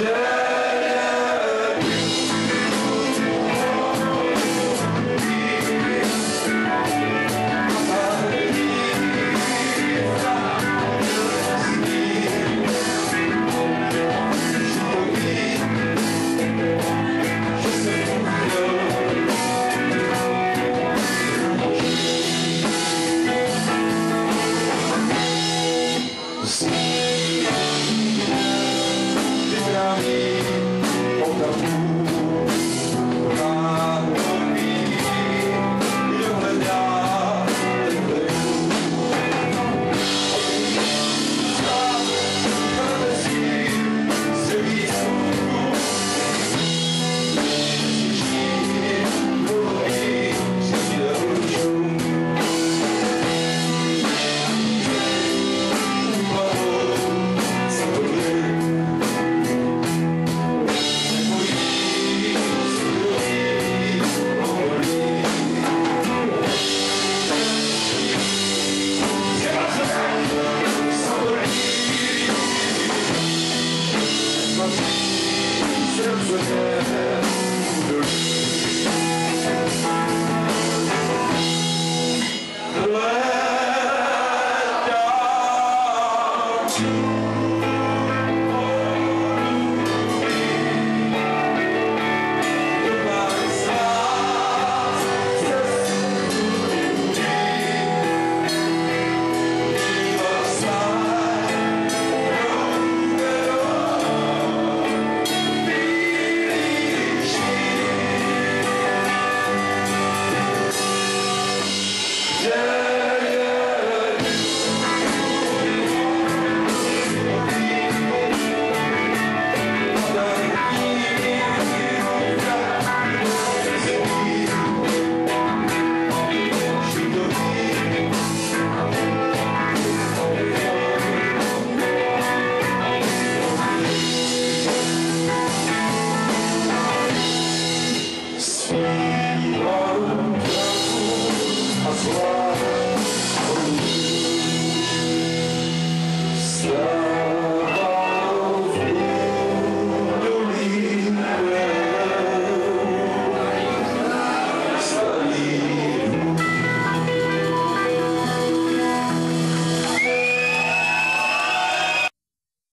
Yeah.